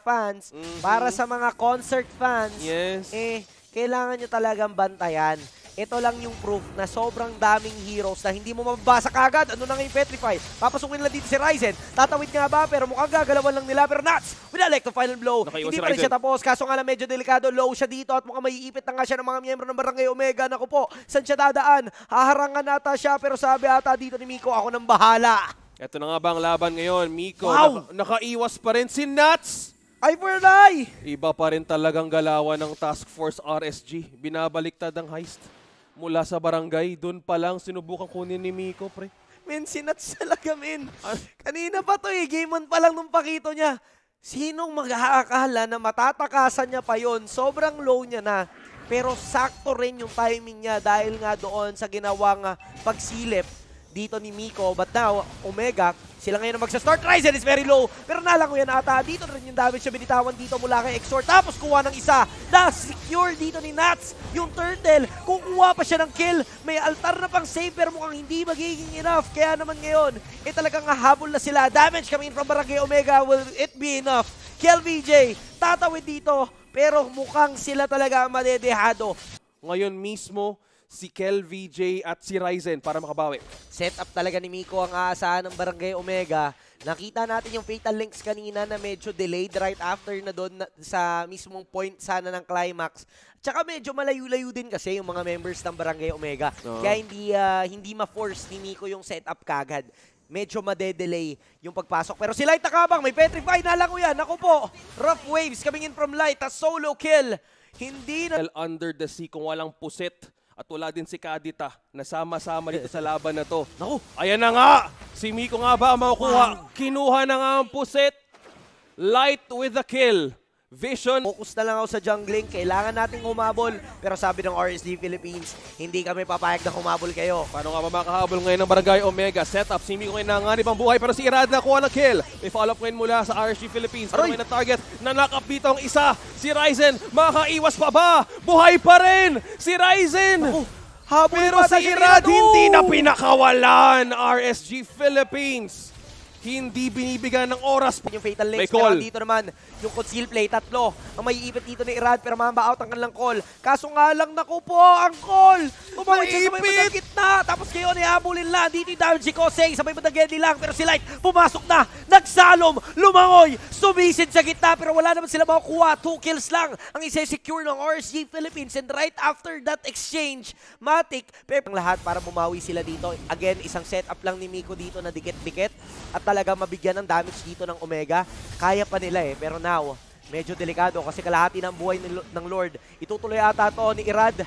fans, Mhm. para sa mga concert fans, Yes. eh, kailangan nyo talagang bantayan. Ito lang yung proof na sobrang daming heroes na hindi mo mababasa kagad. Ano na nga yung Petrify? Papasukin lang dito si Ryzen. Tatawid nga ba? Pero mukhang gagalawan lang nila. Pero Nuts, winalek to final blow. Nakaiwas hindi si pa rin Ryzen. siya tapos. Kaso nga lang medyo delikado. Low siya dito at mukhang maiipit na nga siya ng mga miyembro ng Barangay Omega. Naku po, saan siya dadaan? Haharangan nata siya pero sabi ata dito ni Miko, ako nang bahala. Ito na nga ba ang laban ngayon? Miko, Wow! naka- nakaiwas pa rin si Nuts. Ay, for an eye! Iba pa rin talagang galawan ng Task Force RSG. Binabaliktad ang heist. Mula sa barangay, doon pa lang sinubukan kunin ni Miko, pre. Men, sinats talaga, men. Kanina pa to eh, game on pa lang nung pakito niya. Sinong mag-aakala na matatakasan niya pa yon? Sobrang low niya na. Pero sakto rin yung timing niya dahil nga doon sa ginawang ah, pagsilip dito ni Miko. But now, Omega, sila ngayon ang magsa-start. Ryzen is very low. Pero nalango yan ata. Dito na rin yung damage siya binitawan dito mula kay Exor. Tapos kuha ng isa. Na-secure dito ni Nats. Yung turtle. Kukuha pa siya ng kill. May altar na pang save pero mukhang hindi magiging enough. Kaya naman ngayon, eh talagang hahabol na sila. Damage coming in from Barangay Omega. Will it be enough? Kill VJ. Tatawid dito. Pero mukhang sila talaga ang madedehado. Ngayon mismo, si Kel VJ at si Ryzen para makabawi. Setup talaga ni Miko ang aasahan ng Barangay Omega. Nakita natin yung Fatal Links kanina na medyo delayed right after na doon sa mismong point sana ng climax. Tsaka medyo malayo-layo din kasi yung mga members ng Barangay Omega. Oo. Kaya hindi ah, hindi ma-force ni Miko yung setup kagad. Medyo madedelay yung pagpasok. Pero si Light nakabang, may petrify na lang yan. Ako po, rough waves coming in from Light, a solo kill. Hindi na Well, under the sea kung walang pusit at wala din si Kadita na sama-sama dito sa laban na to. Naku, Ayan na nga! Si Miko nga ba ang makukuha? Kinuha na nga ang pusit. Light with the kill. Vision. Focus na lang ako sa jungling. Kailangan nating humabol. Pero sabi ng RSD Philippines, hindi kami papayag na humabol kayo. Paano nga ba makahabol ngayon ng Barangay Omega? Setup, si Miko ngayon nanganib ang buhay pero si Irad na kuha ng kill. May follow-up ngayon mula sa RSG Philippines. Pero ang target na knock up dito ang isa. Si Ryzen, makakaiwas pa ba? Buhay pa rin! Si Ryzen! Habol Pero si Irad hindi na pinakawalan. RSG Philippines. Hindi binibigyan ng oras. Yung Fatal May Links. call. Pero dito naman, yung conceal play, tatlo. Ang may iipit dito ni Irad, pero mamba out ang kanilang call. Kaso nga lang, naku po, ang call! Tumawid siya sa may bandang gitna. Tapos ngayon, ihabulin lang. Dito yung damage si Kosei. Sa may bandang lang. Pero si Light, pumasok na. Nagsalom. Lumangoy. Sumisid sa gitna. Pero wala naman sila makukuha. Two kills lang ang isa-secure ng RSG Philippines. And right after that exchange, Matic, pero ang lahat para bumawi sila dito. Again, isang setup lang ni Miko dito na dikit-dikit. At talaga mabigyan ng damage dito ng Omega. Kaya pa nila eh. Pero now, medyo delikado kasi kalahati ng buhay ng Lord. Itutuloy ata to ni Irad.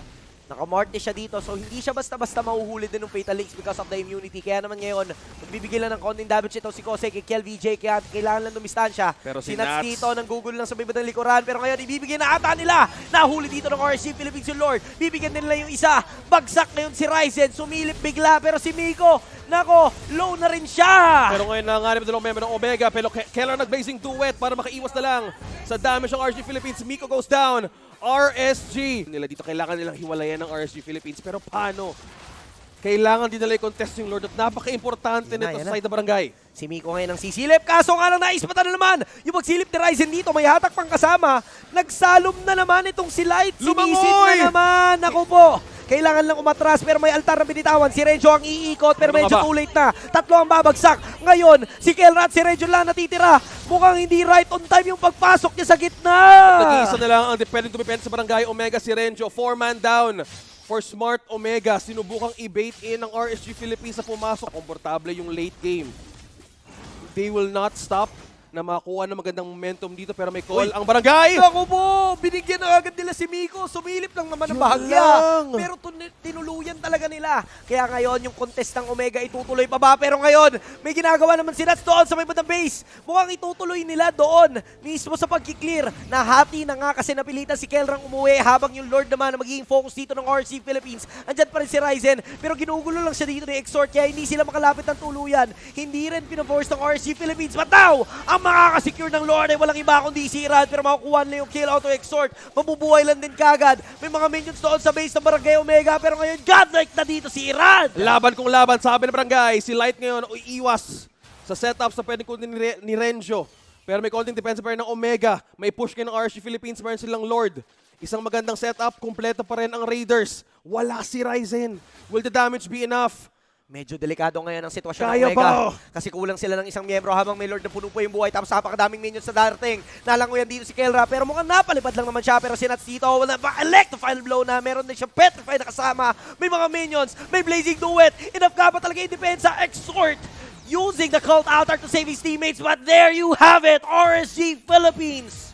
Nakamorte siya dito, so hindi siya basta-basta mahuhuli din ng Fatal Links because of the immunity. Kaya naman ngayon, magbibigay lang ng konting damage ito si Kosei kay Kel VJ, kaya kailangan lang dumistansya. Pero si Nats Nats- dito, ng Google lang sa may bandang likuran, pero ngayon, ibibigay na ata nila. Nahuli dito ng RSC Philippines yung Lord. Bibigyan nila yung isa. Bagsak ngayon si Ryzen, sumilip bigla, pero si Miko, nako, low na rin siya. Pero ngayon nanganib dalawang member ng Omega pero Ke- Keller nag-blazing duet para makaiwas na lang sa damage ng RSG Philippines. Miko goes down. RSG. Nila dito kailangan nilang hiwalayan ng RSG Philippines pero paano? Kailangan din nila i-contest yung Lord at napaka-importante na, nito sa na. side ng barangay. Si Miko ngayon ang sisilip. Kaso nga lang naispatan na naman. Yung magsilip ni Ryzen dito, may hatak pang kasama. Nagsalom na naman itong si Light. Lumangoy! na naman. Ako po. Kailangan lang umatras pero may altar na binitawan. Si Renjo ang iikot pero Ano medyo too late na. Tatlo ang babagsak. Ngayon, si Kelrat, si Renjo lang natitira. Mukhang hindi right on time yung pagpasok niya sa gitna. Nag-iisa na lang ang dependent tumipend sa barangay Omega si Renjo. Four man down for Smart Omega. Sinubukang i-bait in ng RSG Philippines na pumasok. Komportable yung late game. They will not stop na makakuha ng magandang momentum dito pero may call Uy! ang barangay. Ako po, binigyan na agad nila si Miko. Sumilip lang naman ang bahagya. Pero tinuluyan talaga nila. Kaya ngayon, yung contest ng Omega itutuloy pa ba? Pero ngayon, may ginagawa naman si Nats doon sa may bandang base. Mukhang itutuloy nila doon. Mismo sa pagkiklear. Nahati na nga kasi napilitan si Kelrang umuwi habang yung Lord naman na magiging focus dito ng RC Philippines. Andyan pa rin si Ryzen. Pero ginugulo lang siya dito ni Exhort kaya hindi sila makalapit ng tuluyan. Hindi rin pinaforce ng RC Philippines. But now, ang makakasecure ng Lord ay walang iba kundi si Irad pero makukuha nila yung kill auto exhort. Mabubuhay lang din kagad. May mga minions doon sa base ng Barangay Omega pero ngayon godlike na dito si Irad. Laban kung laban, sabi ng barangay, si Light ngayon o iwas sa setups na pwede kunin ni, ni Renjo. Pero may depensa pa rin ng Omega. May push kayo ng RSG Philippines. Meron silang Lord. Isang magandang setup. Kompleto pa rin ang Raiders. Wala si Ryzen. Will the damage be enough? Medyo delikado ngayon ang sitwasyon Kaya ng Omega. ba? Kasi kulang sila ng isang miyembro habang may Lord na puno po yung buhay tapos napakadaming minions sa darating. Nalango yan dito si Kelra pero mukhang napalipad lang naman siya pero si Nats dito wala ba elect final blow na meron din siya petrify na kasama. May mga minions, may blazing duet. Enough ka ba talaga yung depensa? Exhort! Using the cult altar to save his teammates but there you have it, RSG Philippines!